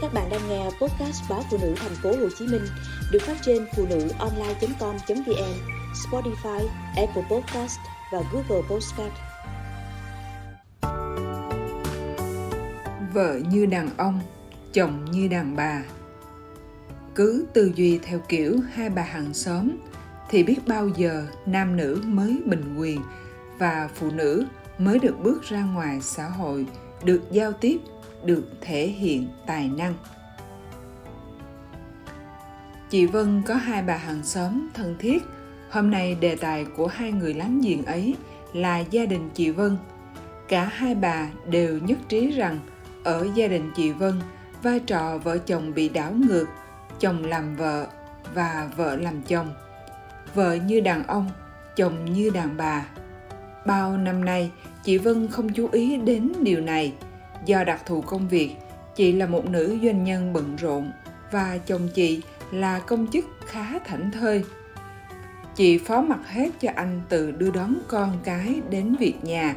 Các bạn đang nghe podcast báo phụ nữ thành phố Hồ Chí Minh được phát trên phụ nữ online.com.vn, Spotify, Apple Podcast và Google Podcast. Vợ như đàn ông, chồng như đàn bà. Cứ tư duy theo kiểu hai bà hàng xóm thì biết bao giờ nam nữ mới bình quyền và phụ nữ mới được bước ra ngoài xã hội, được giao tiếp được thể hiện tài năng. Chị vân có hai bà hàng xóm thân thiết. Hôm nay đề tài của hai người láng giềng ấy là gia đình chị vân. Cả hai bà đều nhất trí rằng ở gia đình chị vân, vai trò vợ chồng bị đảo ngược, chồng làm vợ và vợ làm chồng. Vợ như đàn ông, chồng như đàn bà. Bao năm nay, chị vân không chú ý đến điều này. Do đặc thù công việc, chị là một nữ doanh nhân bận rộn và chồng chị là công chức khá thảnh thơi. Chị phó mặc hết cho anh từ đưa đón con cái đến việc nhà.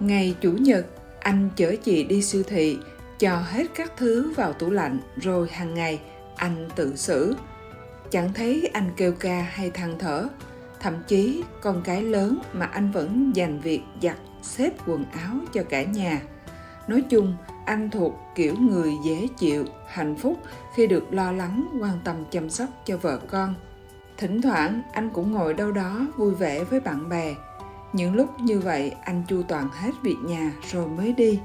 Ngày Chủ nhật, anh chở chị đi siêu thị, cho hết các thứ vào tủ lạnh rồi hàng ngày anh tự xử. Chẳng thấy anh kêu ca hay than thở, thậm chí con cái lớn mà anh vẫn dành việc giặt xếp quần áo cho cả nhà nói chung anh thuộc kiểu người dễ chịu, hạnh phúc khi được lo lắng, quan tâm, chăm sóc cho vợ con. Thỉnh thoảng, anh cũng ngồi đâu đó vui vẻ với bạn bè. Những lúc như vậy, anh chu toàn hết việc nhà rồi mới đi.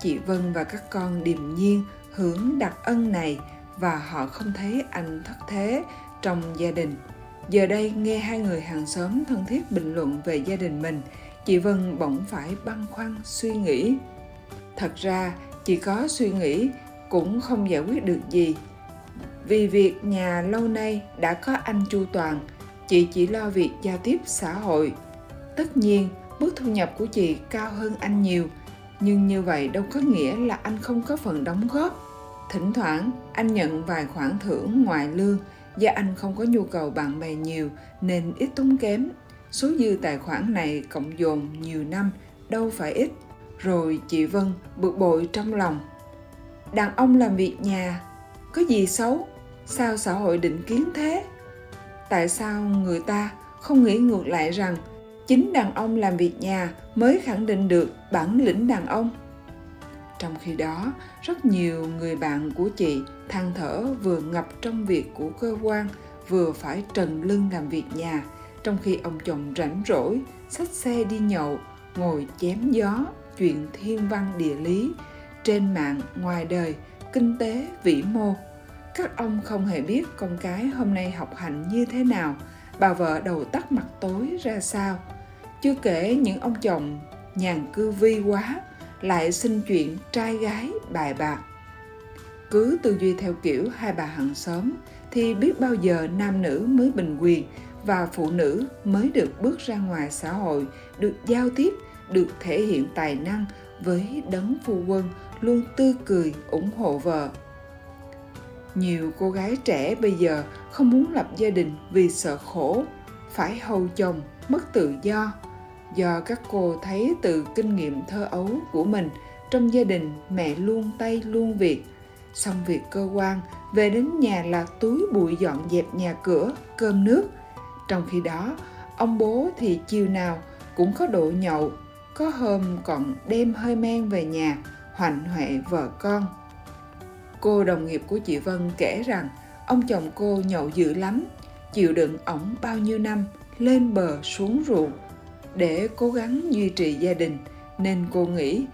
Chị vân và các con điềm nhiên hưởng đặc ân này và họ không thấy anh thất thế trong gia đình. Giờ đây nghe hai người hàng xóm thân thiết bình luận về gia đình mình, chị vân bỗng phải băn khoăn suy nghĩ thật ra, chỉ có suy nghĩ cũng không giải quyết được gì. Vì việc nhà lâu nay đã có anh chu toàn, chị chỉ lo việc giao tiếp xã hội. Tất nhiên, mức thu nhập của chị cao hơn anh nhiều, nhưng như vậy đâu có nghĩa là anh không có phần đóng góp. Thỉnh thoảng, anh nhận vài khoản thưởng ngoài lương do anh không có nhu cầu bạn bè nhiều nên ít tốn kém. Số dư tài khoản này cộng dồn nhiều năm, đâu phải ít rồi chị Vân bực bội trong lòng. Đàn ông làm việc nhà, có gì xấu? Sao xã hội định kiến thế? Tại sao người ta không nghĩ ngược lại rằng chính đàn ông làm việc nhà mới khẳng định được bản lĩnh đàn ông? Trong khi đó, rất nhiều người bạn của chị than thở vừa ngập trong việc của cơ quan, vừa phải trần lưng làm việc nhà, trong khi ông chồng rảnh rỗi, xách xe đi nhậu, ngồi chém gió chuyện thiên văn địa lý trên mạng ngoài đời, kinh tế, vĩ mô. Các ông không hề biết con cái hôm nay học hành như thế nào, bà vợ đầu tắt mặt tối ra sao. Chưa kể những ông chồng nhàn cư vi quá, lại xin chuyện trai gái, bài bạc. Cứ tư duy theo kiểu hai bà hàng xóm thì biết bao giờ nam nữ mới bình quyền và phụ nữ mới được bước ra ngoài xã hội, được giao tiếp được thể hiện tài năng với đấng phu quân luôn tươi cười, ủng hộ vợ. Nhiều cô gái trẻ bây giờ không muốn lập gia đình vì sợ khổ, phải hầu chồng, mất tự do. Do các cô thấy từ kinh nghiệm thơ ấu của mình trong gia đình mẹ luôn tay luôn việc. Xong việc cơ quan, về đến nhà là túi bụi dọn dẹp nhà cửa, cơm nước. Trong khi đó, ông bố thì chiều nào cũng có độ nhậu có hôm còn đem hơi men về nhà, hoành hoẹ vợ con. Cô đồng nghiệp của chị vân kể rằng, ông chồng cô nhậu dữ lắm, chịu đựng ổng bao nhiêu năm, lên bờ xuống ruộng. Để cố gắng duy trì gia đình, nên cô nghĩ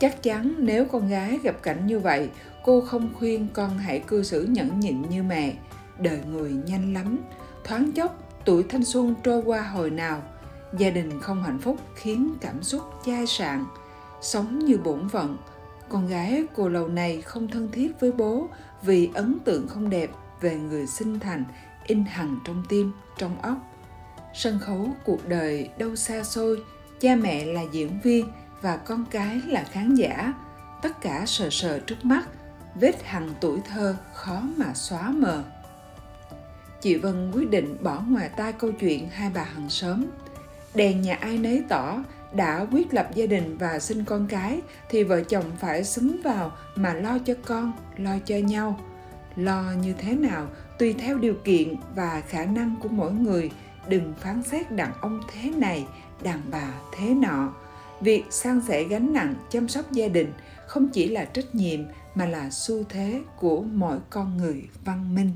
chắc chắn nếu con gái gặp cảnh như vậy, cô không khuyên con hãy cư xử nhẫn nhịn như mẹ. Đời người nhanh lắm, thoáng chốc tuổi thanh xuân trôi qua hồi nào gia đình không hạnh phúc khiến cảm xúc chai sạn, sống như bổn phận. Con gái cô lâu nay không thân thiết với bố vì ấn tượng không đẹp về người sinh thành, in hằn trong tim, trong óc. Sân khấu cuộc đời đâu xa xôi, cha mẹ là diễn viên và con cái là khán giả. Tất cả sờ sờ trước mắt, vết hằn tuổi thơ khó mà xóa mờ. Chị vân quyết định bỏ ngoài tai câu chuyện hai bà hằng sớm đèn nhà ai nấy tỏ, đã quyết lập gia đình và sinh con cái, thì vợ chồng phải xúm vào mà lo cho con, lo cho nhau. Lo như thế nào tùy theo điều kiện và khả năng của mỗi người. Đừng phán xét đàn ông thế này, đàn bà thế nọ. Việc san sẻ gánh nặng chăm sóc gia đình không chỉ là trách nhiệm mà là xu thế của mỗi con người văn minh.